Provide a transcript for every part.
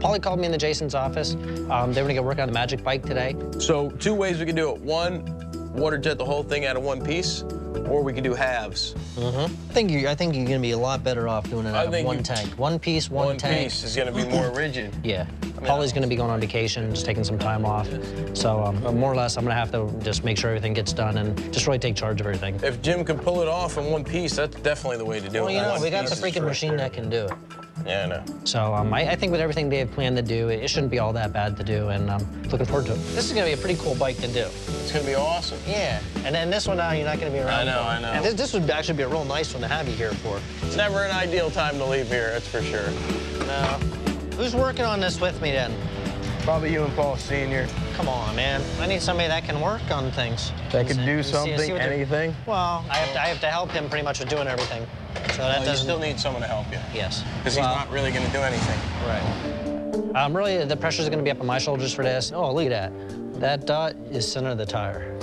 Paulie called me in the Jason's office. Um, they were gonna get working on the Magic Bike today. So two ways we can do it. One, water jet the whole thing out of one piece, or we can do halves. Mm-hmm. I think you I think you're gonna be a lot better off doing it out of one you- tank. One piece, one, One tank. One piece is gonna be more rigid. Yeah. Paulie's gonna be going on vacation, just taking some time off. So um, more or less, I'm gonna have to just make sure everything gets done and just really take charge of everything. If Jim can pull it off in one piece, that's definitely the way to do Well, it. Well, you know, we got the freaking machine that can do it. Yeah, I know. So um, I, I think with everything they have planned to do, it, it shouldn't be all that bad to do, and I'm looking forward to it. This is gonna be a pretty cool bike to do. It's gonna be awesome. Yeah, and then this one now you're not gonna be around. I know, for. I know. And this, this would actually be a real nice one to have you here for. It's never an ideal time to leave here, that's for sure. Now, who's working on this with me then? Probably you and Paul Senior. Come on, man. I need somebody that can work on things. That can do See- see something, what anything. Well, I have to, I have to help him pretty much with doing everything. So that Well, you doesn't. still need someone to help you. yes. Because Well, he's not really gonna do anything. Right. Um, really, the pressure's gonna be up on my shoulders for this. Oh, look at that. That dot is center of the tire.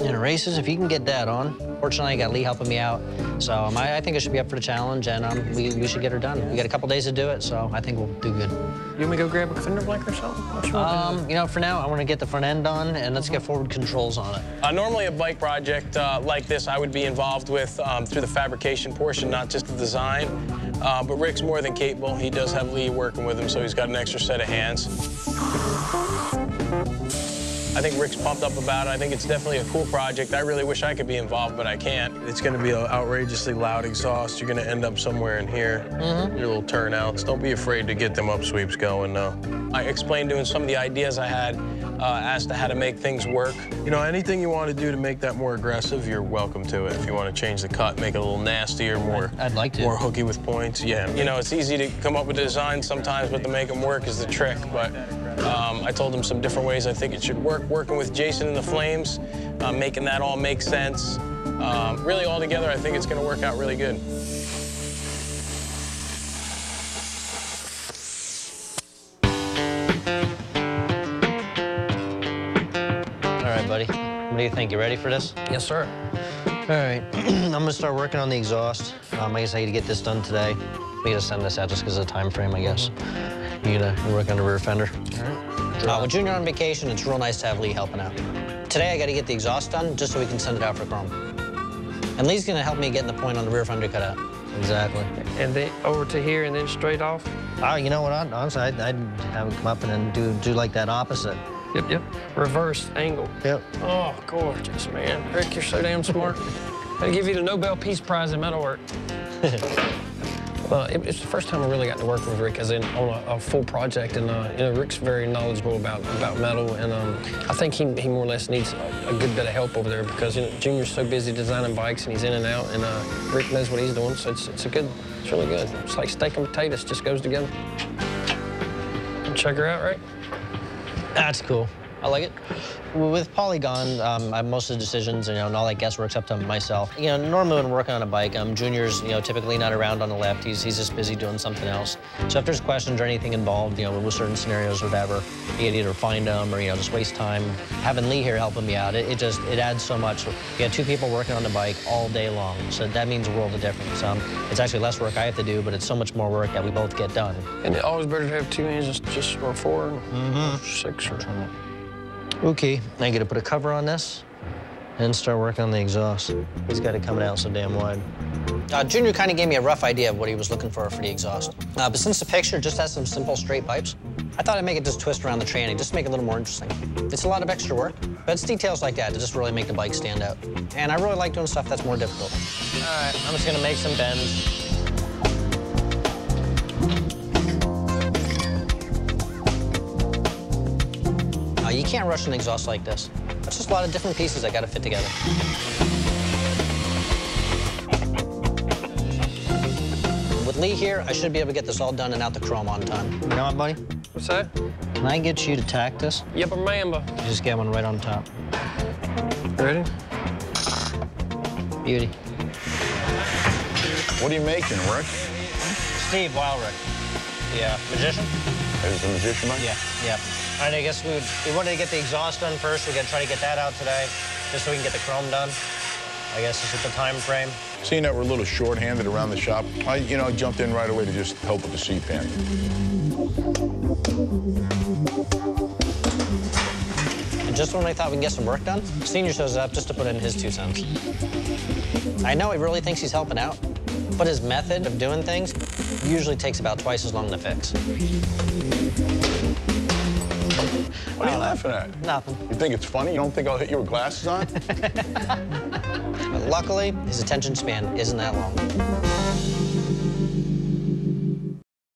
In races, if you can get that on, fortunately, I got Lee helping me out. So um, I, I think I should be up for the challenge, and um, we, we should get her done. We got a couple days to do it, so I think we'll do good. You want me to go grab a fender blank or something? You want me to do? Um, you know, for now, I want to get the front end done, and let's get forward controls on it. Uh, normally, a bike project uh, like this, I would be involved with um, through the fabrication portion, not just the design. Uh, but Rick's more than capable. He does have Lee working with him, so he's got an extra set of hands. I think Rick's pumped up about it. I think it's definitely a cool project. I really wish I could be involved, but I can't. It's going to be an outrageously loud exhaust. You're going to end up somewhere in here. Your little turnouts. Don't be afraid to get them up sweeps going, though. I explained to him some of the ideas I had uh, as to how to make things work. You know, anything you want to do to make that more aggressive, you're welcome to it. If you want to change the cut, make it a little nastier, more, I'd like to. more hooky with points, yeah. You know, it's easy to come up with a design sometimes, but to make them work is the trick. But um, I told him some different ways I think it should work. Working with Jason and the Flames, uh, making that all make sense. Um, really, all together, I think it's going to work out really good. All right, buddy. What do you think? You ready for this? Yes, sir. All right. I'm gonna start working on the exhaust. Um, I guess I need to get this done today. We gotta send this out just because of the time frame, I guess. You gonna work on the rear fender? All right. Uh, with Junior on vacation, it's real nice to have Lee helping out. Today, I gotta get the exhaust done just so we can send it out for chrome. And Lee's gonna help me get the point on the rear fender cut out. Exactly. And then over to here and then straight off? Oh, you know what? I'd, honestly, I'd, I'd have him come up and then do do like that opposite. Yep, yep. Reverse angle. Yep. Oh, gorgeous, man. Rick, you're so damn smart. I'll give you the Nobel Peace Prize in metalwork. well, it, it's the first time I really got to work with Rick as in on a, a full project, and uh, you know, Rick's very knowledgeable about about metal, and um, I think he, he more or less needs a, a good bit of help over there because you know, Junior's so busy designing bikes and he's in and out, and uh, Rick knows what he's doing, so it's it's a good, it's really good. It's like steak and potatoes, just goes together. Check her out, right? That's cool. I like it. With Polygon, um, I, most of the decisions, you know, and all that guesswork's up to myself. You know, normally when working on a bike, um, Junior's, you know, typically not around on the left. He's, he's just busy doing something else. So if there's questions or anything involved, you know, with certain scenarios or whatever, you either find them or, you know, just waste time. Having Lee here helping me out, it, it just, it adds so much. You have two people working on the bike all day long, so that means a world of difference. Um, it's actually less work I have to do, but it's so much more work that we both get done. And it's always better to have two engines, just or 4 or six or Okay, I gotta put a cover on this and start working on the exhaust. He's got it coming out so damn wide. Uh, Junior kind of gave me a rough idea of what he was looking for for the exhaust. Uh, but since the picture just has some simple straight pipes, I thought I'd make it just twist around the tranny, just to make it a little more interesting. It's a lot of extra work, but it's details like that that just really make the bike stand out. And I really like doing stuff that's more difficult. All right, I'm just gonna make some bends. You can't rush an exhaust like this. That's just a lot of different pieces that gotta fit together. With Lee here, I should be able to get this all done and out the chrome on time. You know what, buddy? What's that? Can I get you to tack this? Yep, mamba. You just get one right on top. Ready? Beauty. What are you making, Rick? Steve Wyrick. Yeah, magician? Is the magician man? Yeah, yeah. Right, I guess we, would, we wanted to get the exhaust done first. We gotta try to get that out today, just so we can get the chrome done. I guess is the time frame. Seeing that we're a little short-handed around the shop, I, you know, I jumped in right away to just help with the seat pan. And just when I thought we can get some work done, Senior shows up just to put in his two cents. I know he really thinks he's helping out, but his method of doing things usually takes about twice as long to fix. What are you laughing at? Nothing. You think it's funny? You don't think I'll hit you with glasses on? But luckily, his attention span isn't that long.